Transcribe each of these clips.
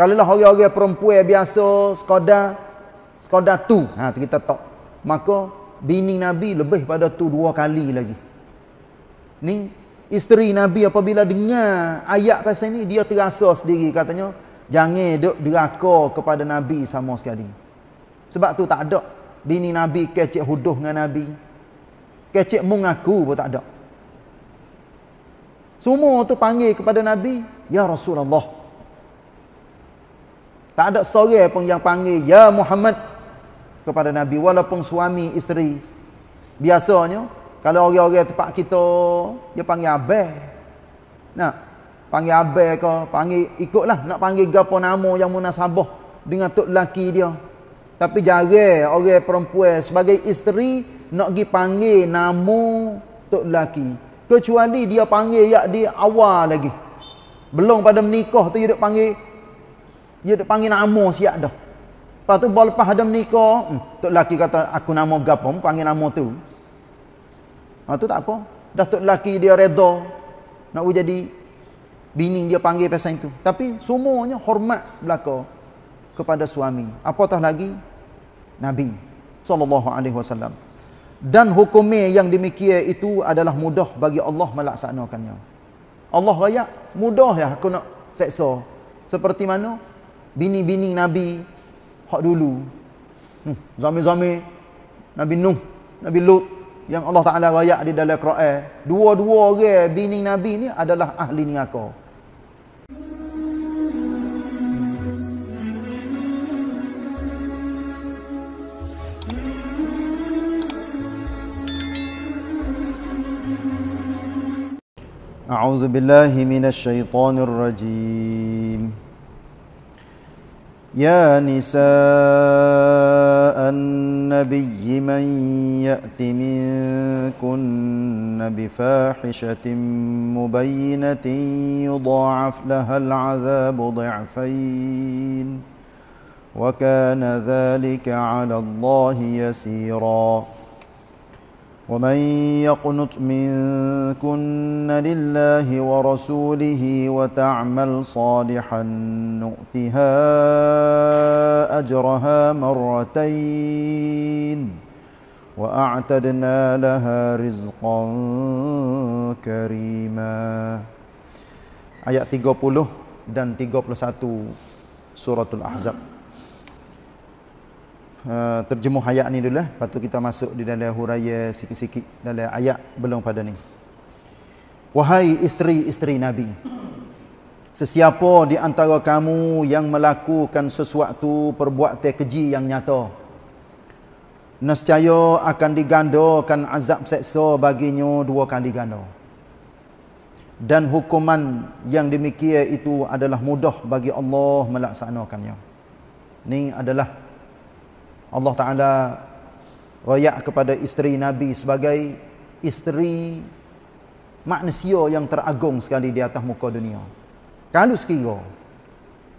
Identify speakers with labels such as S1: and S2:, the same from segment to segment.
S1: Kalau lah orang-orang perempuan biasa sekadar sekadar tu, ha kita tak. Maka bini Nabi lebih pada tu dua kali lagi. Ni isteri Nabi apabila dengar ayat pasal ni dia terasa sendiri katanya jangan duk deraka kepada Nabi sama sekali. Sebab tu tak ada bini Nabi kecek huduh dengan Nabi. Kecek mengaku pun tak ada. Semua tu panggil kepada Nabi, Ya Rasulullah. Tak ada seorang pun yang panggil Ya Muhammad kepada Nabi walaupun suami isteri. Biasanya kalau orang-orang tempat kita dia panggil abah. Nak panggil abah ke, panggil ikutlah nak panggil gapo nama yang munasabah dengan tok laki dia. Tapi jarang orang perempuan sebagai isteri nak pergi panggil nama tok laki. Kecuali dia panggil yak di awal lagi. Belum pada menikah tu dia panggil dia duk panggil nama siap dah. Lepas tu baru lepas ada menikah, hmm, tok laki kata aku nama gapo, panggil nama tu. Ha tu tak apa. Dah tok laki dia redha nak jadi bini dia panggil pasal itu. Tapi semuanya hormat belaka kepada suami. Apatah lagi Nabi wasallam. Dan hukumnya yang demikian itu adalah mudah bagi Allah melaksanakannya. Allah raya mudah ya aku nak seksa. Seperti mana? bini-bini Nabi hak dulu. Hmm, zami-zami Nabi Nuh, Nabi Lut yang Allah Taala rayak di dalam Quran. Dua-dua orang bini Nabi ni adalah ahli neraka. أعوذ بالله من الشيطان الرجيم يا نساء النبي من يأت منكن بفاحشة مبينة يضاعف لها العذاب ضعفين وكان ذلك على الله يسيراً ومن يقنط منكن لله ورسوله وتعمل صالحا نؤتها اجرها مرتين واعتدنا لها رزقا كريما ayat 30 dan 31 suratul ahzab Uh, terjemuh ayat ni dulu lah. Lepas tu kita masuk di dalam huraya sikit-sikit dalam ayat belum pada ni. Wahai isteri-isteri Nabi. Sesiapa di antara kamu yang melakukan sesuatu perbuatan keji yang nyata. Nescaya akan digandakan azab seksa baginya dua kali ganda. Dan hukuman yang demikian itu adalah mudah bagi Allah melaksanakannya. Ini adalah Allah Ta'ala rayak kepada isteri Nabi sebagai isteri manusia yang teragung sekali di atas muka dunia. Kalau sekira,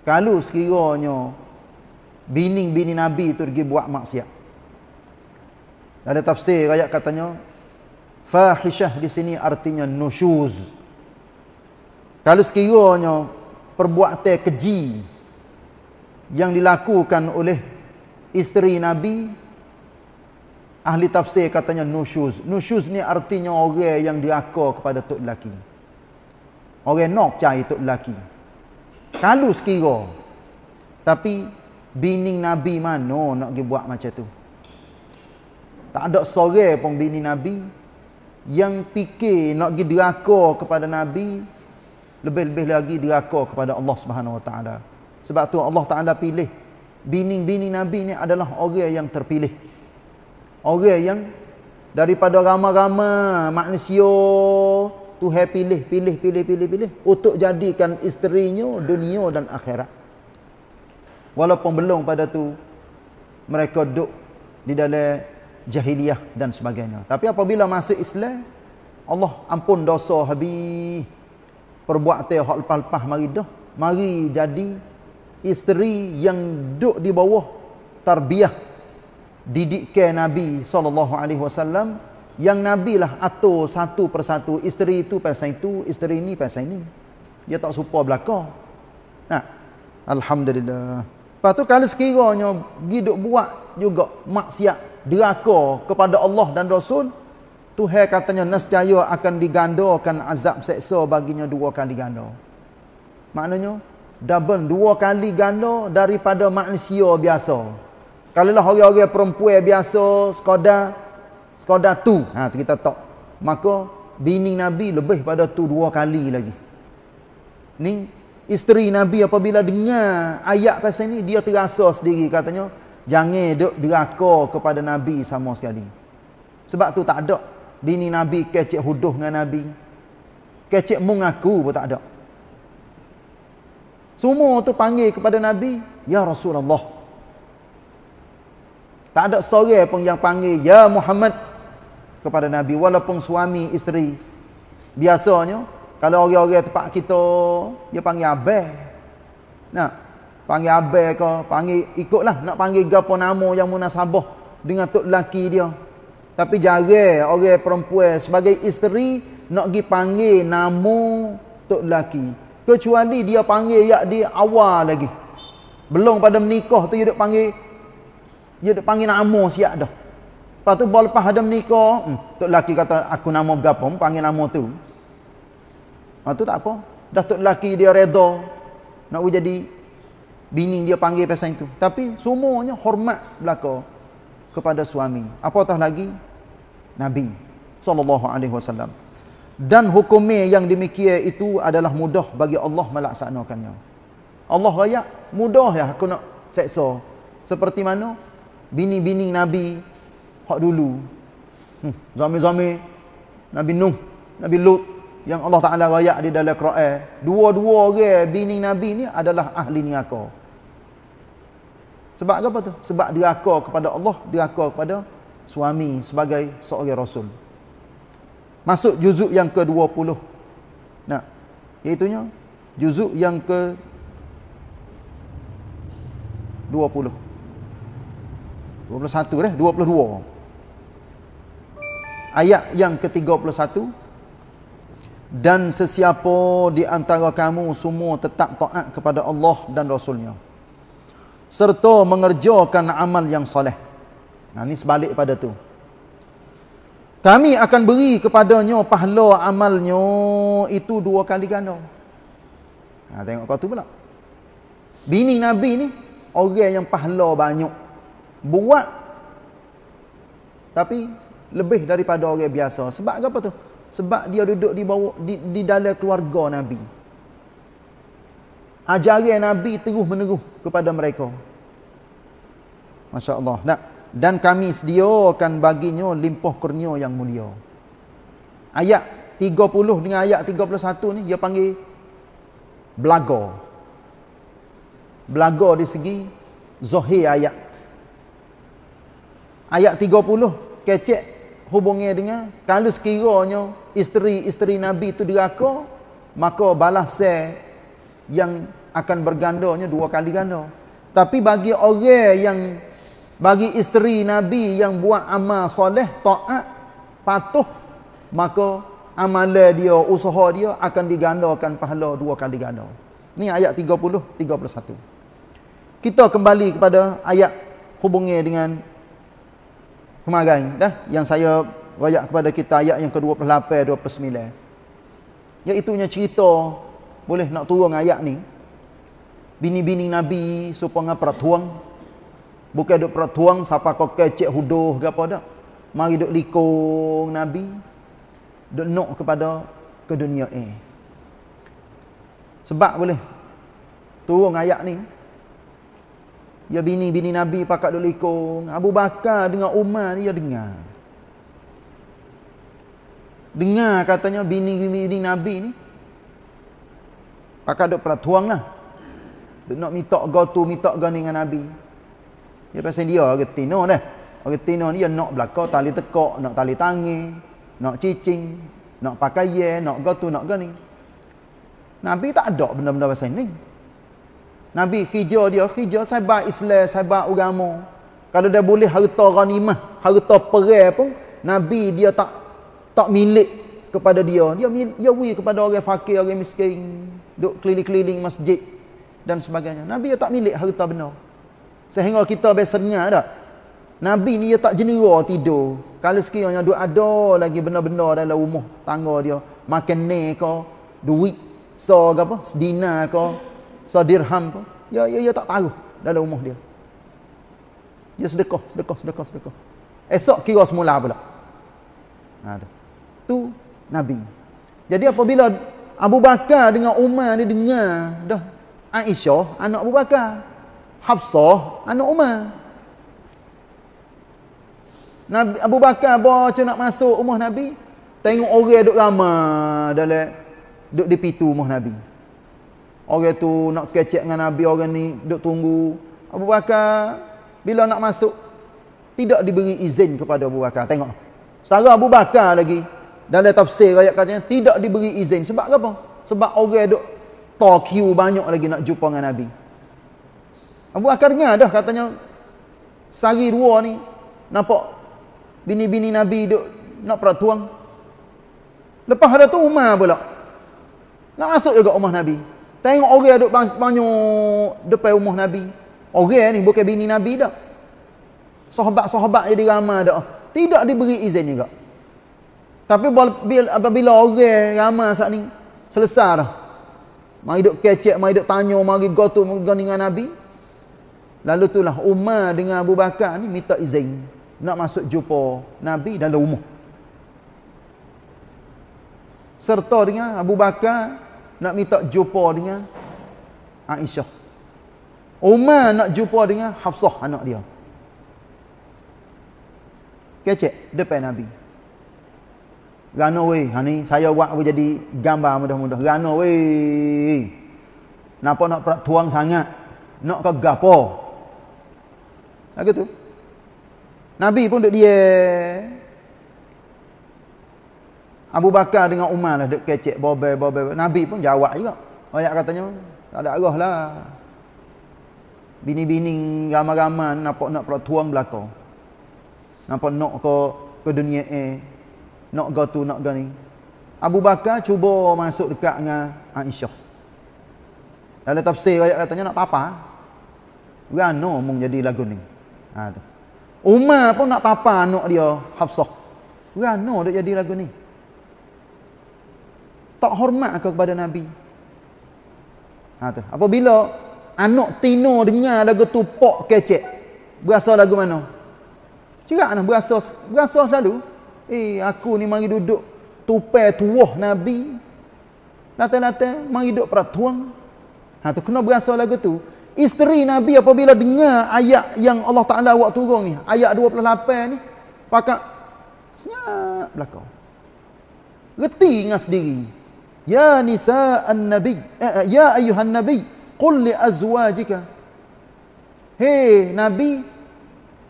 S1: kalau sekiranya bini-bini Nabi itu pergi buat maksiat. Ada tafsir rayak katanya, fahishah di sini artinya nusyuz. Kalau sekiranya perbuatan keji yang dilakukan oleh isteri Nabi ahli tafsir katanya nusyuz. Nusyuz ni artinya orang yang diaka kepada tok lelaki. Orang nak cari tok lelaki. Kalau sekira. Tapi bini Nabi mana nak pergi buat macam tu? Tak ada seorang pun bini Nabi yang fikir nak pergi diraka kepada Nabi lebih-lebih lagi diraka kepada Allah Subhanahu Wa Taala. Sebab tu Allah Taala pilih bini-bini Nabi ni adalah orang yang terpilih. Orang yang daripada ramai-ramai manusia Tuhan pilih, pilih, pilih, pilih, pilih untuk jadikan isterinya dunia dan akhirat. Walaupun belum pada tu mereka duduk di dalam jahiliyah dan sebagainya. Tapi apabila masuk Islam, Allah ampun dosa habis perbuatan hak lepas-lepas mari dah. Mari jadi isteri yang duduk di bawah tarbiyah didikkan Nabi wasallam yang Nabi lah atur satu persatu isteri itu pasal itu isteri ini pasal ini dia tak suka belaka nah Alhamdulillah. Lepas tu kalau sekiranya hidup buat juga maksiat deraka kepada Allah dan Rasul, Tuhan katanya nescaya akan digandakan azab seksa baginya dua kali ganda. Maknanya double dua kali ganda daripada manusia biasa. Kalau lah orang-orang perempuan biasa sekadar sekadar tu, ha kita tak. Maka bini Nabi lebih pada tu dua kali lagi. Ni isteri Nabi apabila dengar ayat pasal ni dia terasa sendiri katanya jangan duk deraka kepada Nabi sama sekali. Sebab tu tak ada bini Nabi kecek huduh dengan Nabi. Kecek mengaku pun tak ada. Semua tu panggil kepada Nabi, Ya Rasulullah. Tak ada seorang pun yang panggil, Ya Muhammad kepada Nabi. Walaupun suami, isteri. Biasanya, kalau orang-orang tempat kita, dia panggil Abel. Nak panggil Abel ke, panggil ikutlah. Nak panggil gapo nama yang munasabah dengan tok lelaki dia. Tapi jarang orang perempuan sebagai isteri nak pergi panggil nama tok lelaki kecuali dia panggil ya di awal lagi. Belum pada menikah tu dia duk panggil dia duk panggil nama siap dah. Lepas tu baru lepas ada menikah hmm, tok lelaki kata aku nama gapo panggil nama tu. Ha tu tak apa. Dah tok lelaki dia redha nak jadi bini dia panggil pasal itu. Tapi semuanya hormat belaka kepada suami. Apatah lagi? Nabi sallallahu alaihi wasallam dan hukumnya yang demikian itu adalah mudah bagi Allah melaksanakannya. Allah raya mudah ya aku nak seksa. Seperti mana bini-bini Nabi hak dulu. Hmm, zami-zami Nabi Nuh, Nabi Lut yang Allah Taala raya di dalam Quran. Dua-dua orang bini Nabi ni adalah ahli neraka. Sebab apa tu? Sebab dia kepada Allah, dia kepada suami sebagai seorang rasul. Masuk juzuk yang ke-20. Nah, itunya juzuk yang ke 20. 21 dah, 22. Ayat yang ke-31 dan sesiapa di antara kamu semua tetap taat kepada Allah dan Rasulnya serta mengerjakan amal yang soleh. Nah, ini sebalik pada tu. Kami akan beri kepadanya pahala amalnya itu dua kali ganda. Ha, tengok kau tu pula. Bini Nabi ni orang yang pahala banyak. Buat tapi lebih daripada orang biasa. Sebab apa tu? Sebab dia duduk di bawah di, di dalam keluarga Nabi. Ajaran Nabi terus menerus kepada mereka. Masya-Allah. Nak dan kami sediakan baginya limpah kurnia yang mulia. Ayat 30 dengan ayat 31 ni dia panggil belaga. Belaga di segi zahir ayat. Ayat 30 kecek hubungnya dengan kalau sekiranya isteri-isteri Nabi itu diraka maka balas yang akan bergandanya dua kali ganda. Tapi bagi orang yang bagi isteri Nabi yang buat amal soleh, taat, patuh, maka amalan dia, usaha dia akan digandakan pahala dua kali ganda. Ini ayat 30, 31. Kita kembali kepada ayat hubungnya dengan kemarin. Dah? Yang saya rayak kepada kita ayat yang ke-28, 29. Iaitunya cerita, boleh nak turun ayat ni. Bini-bini Nabi supaya peratuang Bukan duk pertuang siapa kau kecek huduh ke apa dak. Mari duk likung Nabi. Duk nok kepada ke dunia eh. Sebab boleh turun ayat ni. Ya bini-bini Nabi pakat duk likung. Abu Bakar dengan Umar ni ya dengar. Dengar katanya bini-bini Nabi ni. Pakat duk pertuang lah. Duk nak minta gotu, minta gani dengan Nabi. Dia pasal dia orang tino dah. Orang tino ni dia nak belakang tali tekak, nak tali tangi, nak cicing, nak pakai ye, nak gotu, nak gani. Nabi tak ada benda-benda pasal ni. Nabi hijau dia, hijau sahabat Islam, sahabat agama. Kalau dia boleh harta ghanimah, harta perang pun, Nabi dia tak tak milik kepada dia. Dia dia wi kepada orang fakir, orang miskin, duk keliling-keliling masjid. dan sebagainya. Nabi dia tak milik harta benda. Sehingga kita biasanya dah. Nabi ni dia tak jenera tidur. Kalau sekiranya dia ada lagi benda-benda dalam rumah tangga dia, makan ne ke, duit so ke apa, sedina ke, so dirham ke, ya ya ya tak tahu dalam rumah dia. Dia sedekah, sedekah, sedekah, sedekah. Esok kira semula pula. Ha tu. Tu Nabi. Jadi apabila Abu Bakar dengan Umar ni dengar dah Aisyah anak Abu Bakar. Hafsah anak Umar. Nabi Abu Bakar baca nak masuk rumah Nabi, tengok orang duk ramai dalam duk di pintu rumah Nabi. Orang tu nak kecek dengan Nabi, orang ni duk tunggu. Abu Bakar bila nak masuk tidak diberi izin kepada Abu Bakar. Tengok. Secara Abu Bakar lagi dalam tafsir ayat katanya tidak diberi izin sebab apa? Sebab orang duk tokiu banyak lagi nak jumpa dengan Nabi. Abu Bakar dengar dah katanya sehari dua ni nampak bini-bini Nabi duk nak peratuang. Lepas ada tu Umar pula. Nak masuk juga rumah Nabi. Tengok orang duk banyak depan rumah Nabi. Orang ni bukan bini Nabi dah. Sahabat-sahabat jadi ramai dah. Tidak diberi izin juga. Tapi apabila orang ramai saat ni selesai dah. Mari duk kecek, mari duk tanya, mari go tu dengan Nabi. Lalu itulah Umar dengan Abu Bakar ni minta izin nak masuk jumpa Nabi dalam rumah. Serta dengan Abu Bakar nak minta jumpa dengan Aisyah. Umar nak jumpa dengan Hafsah anak dia. Kecek depan Nabi. Rana weh, ha ni saya buat apa jadi gambar mudah-mudah. Rana weh. Napa nak tuang sangat? Nak ke gapo? Lagu tu. Nabi pun duduk dia. Abu Bakar dengan Umar lah duduk kecek bobe bobe. Nabi pun jawab juga. Ayat katanya, tak ada arah lah. Bini-bini ramai-ramai nampak nak tuang belakang. Nampak nak ke, ke dunia eh. Nak ke tu, nak ke ni. Abu Bakar cuba masuk dekat dengan Aisyah. Dalam tafsir ayat katanya nak apa? Rana mung jadi lagu ni. Ha, tu. Umar pun nak tapa anak dia Hafsah. Rana dia jadi lagu ni. Tak hormat ke kepada Nabi. Ha, tu. Apabila anak Tino dengar lagu tu pok kecek. Berasa lagu mana? Cerak nak berasa, berasa selalu. Eh aku ni mari duduk tupai tuah Nabi. Nata-nata mari duduk peratuang. Ha, tu kena berasa lagu tu. Isteri Nabi apabila dengar ayat yang Allah Ta'ala buat turun ni. Ayat 28 ni. Pakat senyap belakang. Reti dengan sendiri. Ya nisa an-nabi. Eh, eh, ya ayuhan nabi. Qul li azwajika. Hei Nabi.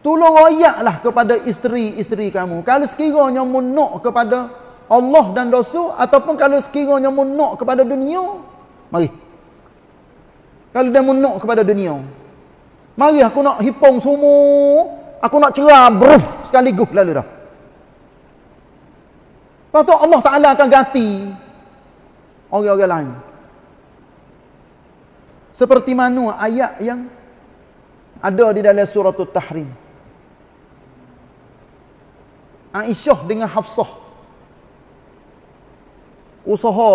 S1: Tolong ayatlah kepada isteri-isteri kamu. Kalau sekiranya menuk kepada Allah dan Rasul. Ataupun kalau sekiranya menuk kepada dunia. Mari. Kalau dia menuk kepada dunia. Mari aku nak hipong semua. Aku nak cerah bruf sekaligus lalu dah. Lepas tu Allah Ta'ala akan ganti orang-orang lain. Seperti mana ayat yang ada di dalam surah Tahrim. Aisyah dengan Hafsah. Usaha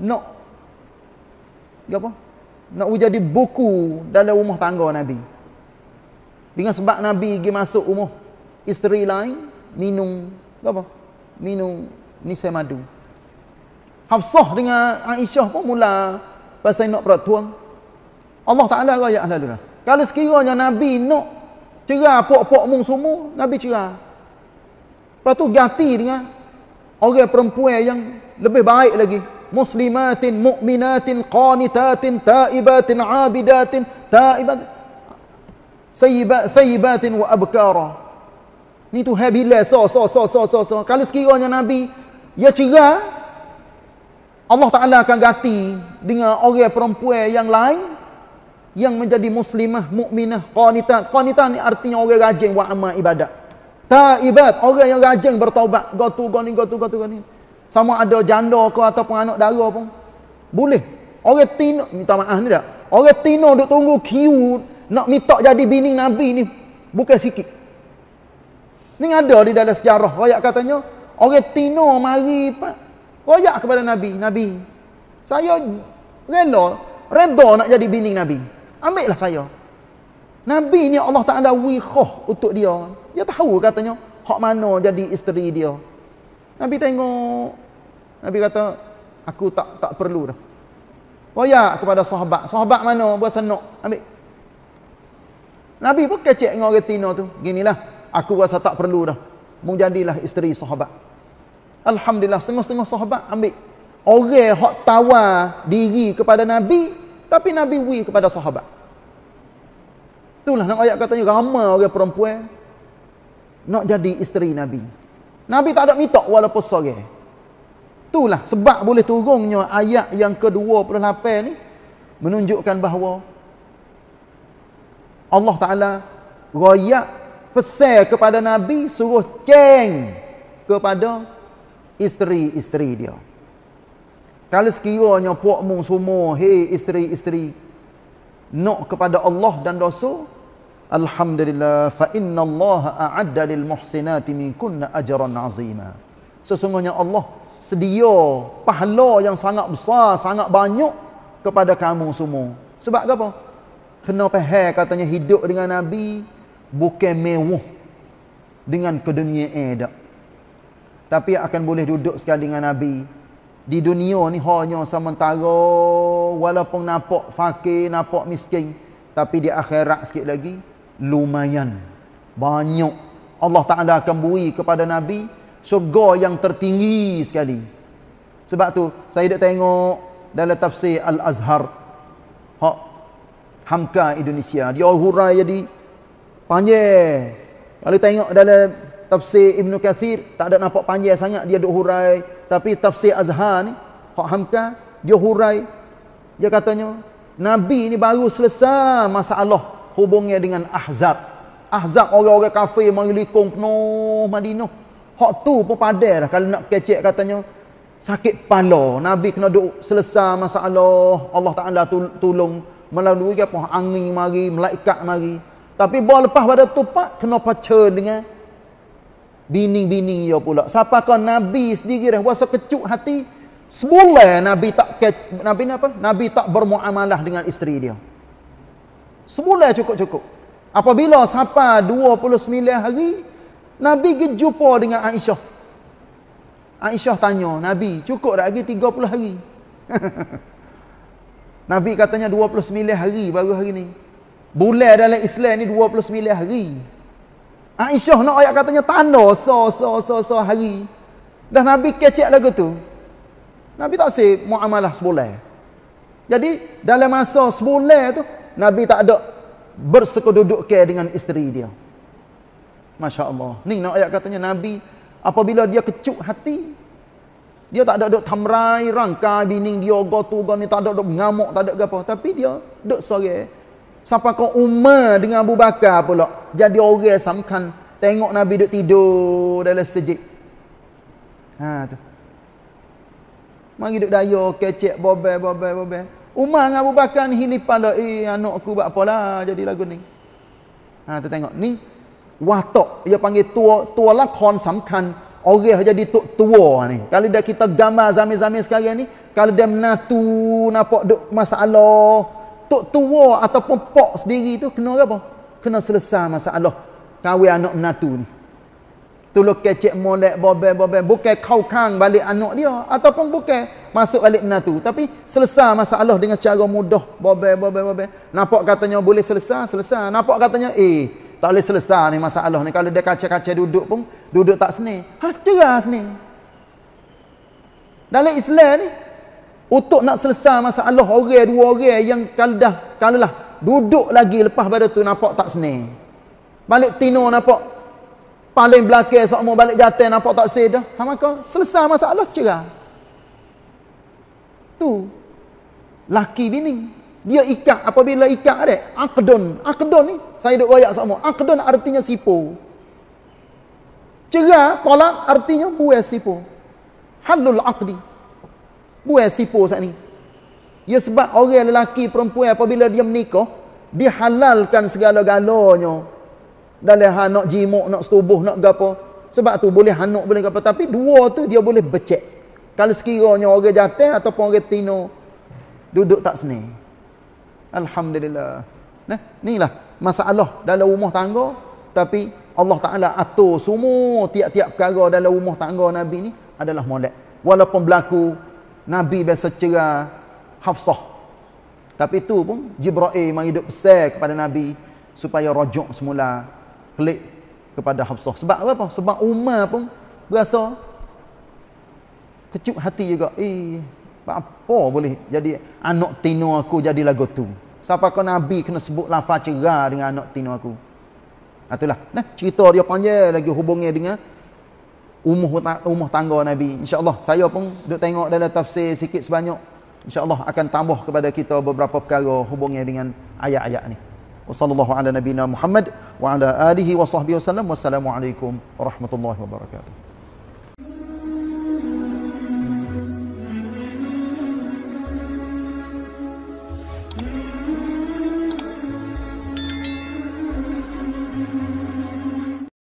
S1: nak apa? Nak jadi buku dalam rumah tangga Nabi. Dengan sebab Nabi pergi masuk rumah isteri lain, minum apa? Minum nisa madu. Hafsah dengan Aisyah pun mula pasal nak peratuan. Allah Ta'ala raya dulu. Kalau sekiranya Nabi nak cerah pok-pok mung semua, Nabi cerah. Lepas tu ganti dengan orang perempuan yang lebih baik lagi muslimatin mu'minatin qanitatin taibatin abidatin taibat sayyibat thayyibatin wa abkara. Ni tu habila so so so so so so. Kalau sekiranya nabi ya cerah Allah Taala akan ganti dengan orang perempuan yang lain yang menjadi muslimah mukminah qanitat. Qanitat ni artinya orang rajin buat amal ibadat. Taibat orang yang rajin bertaubat gotu goni gotu gotu goni sama ada janda ke ataupun anak dara pun boleh Orang tino, minta maaf ni tak? Orang tino duk tunggu queue nak minta jadi bini Nabi ni. Bukan sikit. Ni ada di dalam sejarah. Rakyat katanya, orang tino mari pak. Rakyat kepada Nabi. Nabi, saya rela, reda nak jadi bini Nabi. Ambillah saya. Nabi ni Allah tak ada wikhoh untuk dia. Dia tahu katanya, hak mana jadi isteri dia. Nabi tengok. Nabi kata, aku tak tak perlu dah. Royak kepada sahabat. Sahabat mana buat senuk? Ambil. Nabi pun kecek dengan orang Tino tu. Ginilah. Aku rasa tak perlu dah. Menjadilah isteri sahabat. Alhamdulillah. Setengah-setengah sahabat ambil. Orang yang tawar diri kepada Nabi. Tapi Nabi wi kepada sahabat. Itulah nak ayat katanya. Ramai orang perempuan. Nak jadi isteri Nabi. Nabi tak ada minta walaupun sore. Itulah sebab boleh turunnya ayat yang ke-28 ni menunjukkan bahawa Allah Taala royak pesan kepada Nabi suruh ceng kepada isteri-isteri dia. Kalau sekiranya puakmu semua, hei isteri-isteri, nak kepada Allah dan Rasul, Alhamdulillah, fa inna Allah a'adda lil muhsinati min ajran azima. Sesungguhnya Allah sedia pahala yang sangat besar, sangat banyak kepada kamu semua. Sebab apa? Kena faham katanya hidup dengan Nabi bukan mewah dengan keduniaan dak. Tapi akan boleh duduk sekali dengan Nabi. Di dunia ni hanya sementara walaupun nampak fakir, nampak miskin, tapi di akhirat sikit lagi lumayan banyak Allah Taala akan beri kepada Nabi syurga yang tertinggi sekali. Sebab tu saya dah tengok dalam tafsir Al-Azhar. Hak Hamka Indonesia. Dia hurai jadi panjang. Kalau tengok dalam tafsir Ibn Kathir, tak ada nampak panjang sangat dia duk hurai. Tapi tafsir Azhar ni, Hak Hamka, dia hurai. Dia katanya, Nabi ni baru selesai masalah hubungnya dengan Ahzab. Ahzab orang-orang kafir mengelikung penuh Madinah. Hak tu pun padai dah kalau nak kecek katanya sakit pala. Nabi kena duk selesai masalah. Allah Taala tolong melalui apa angin mari, malaikat mari. Tapi bawa lepas pada tu pak kena paca dengan bini-bini dia pula. Siapa kan Nabi sendiri dah rasa kecut hati sebulan Nabi tak ke, Nabi apa? Nabi tak bermuamalah dengan isteri dia. Sebulan cukup-cukup. Apabila siapa 29 hari Nabi pergi jumpa dengan Aisyah. Aisyah tanya, Nabi, cukup tak lagi 30 hari? Nabi katanya 29 hari baru hari ni. Bulan dalam Islam ni 29 hari. Aisyah nak ayat katanya tanda so so so so hari. Dah Nabi kecek lagu tu. Nabi tak say muamalah sebulan. Jadi dalam masa sebulan tu Nabi tak ada bersekududuk ke dengan isteri dia. Masya Allah. Ni nak ayat katanya Nabi apabila dia kecut hati dia tak ada duk tamrai rangka bini dia gotu gon ni tak ada duk ngamuk tak ada apa tapi dia duk sore. Sampai ke Umar dengan Abu Bakar pula jadi orang samkan tengok Nabi duk tidur dalam sejid ha tu. Mari duk daya kecek bobe bobe bobe Umar dengan Abu Bakar ni hilipan dah eh anak aku buat apalah jadi lagu ni. Ha tu tengok. Ni watok dia panggil tua tua lakon samkan orang jadi tua tua ni. Kalau dah kita gambar zaman-zaman sekarang ni kalau dia menatu nampak duk masalah tua tua ataupun pok sendiri tu kena apa? Kena selesai masalah. Kahwin anak menatu ni. Tolong kecek molek bobe bobe bukan kau kang balik anak dia ataupun bukan masuk balik menatu. Tapi selesai masalah dengan secara mudah. Bobe bobe bobe nampak katanya boleh selesai selesai nampak katanya eh tak boleh selesai ni masalah ni. Kalau dia kaca-kaca duduk pun, duduk tak seni. Ha, cerah seni. Dalam Islam ni, untuk nak selesai masalah orang dua orang yang kalau dah, kalau lah, duduk lagi lepas pada tu nampak tak seni. Balik tino nampak, paling belakang semua balik jatuh nampak tak seni dah. Ha, maka selesai masalah cerah. Tu. Laki bini. Dia ikat apabila ikat ada aqdun. Aqdun ni saya duk royak sama. Aqdun artinya sipu. Cerah tolak artinya buai sipu. Halul aqdi. Buai sipu saat ni. Ya sebab orang lelaki perempuan apabila dia menikah, dia halalkan segala-galanya. Dalam hal nak jimuk, nak setubuh, nak gapo. Sebab tu boleh hanuk, boleh gapo. Tapi dua tu dia boleh becek. Kalau sekiranya orang jatuh ataupun orang tino, duduk tak seni. Alhamdulillah. Nah, inilah masalah dalam rumah tangga. Tapi Allah Ta'ala atur semua tiap-tiap perkara dalam rumah tangga Nabi ni adalah molek. Walaupun berlaku Nabi biasa cerah Hafsah. Tapi itu pun Jibril mari duk pesan kepada Nabi supaya rujuk semula klik kepada Hafsah. Sebab apa? Sebab Umar pun berasa kecup hati juga. Eh, apa boleh jadi anak tino aku jadi lagu tu. Siapa kau Nabi kena sebut lafaz cerah dengan anak tino aku. Itulah. Nah, cerita dia panjang lagi hubungnya dengan umur umur tangga Nabi. Insya-Allah saya pun duk tengok dalam tafsir sikit sebanyak. Insya-Allah akan tambah kepada kita beberapa perkara hubungnya dengan ayat-ayat ni. Wassallallahu ala nabiyina Muhammad wa ala alihi wasallam. Wassalamualaikum warahmatullahi wabarakatuh.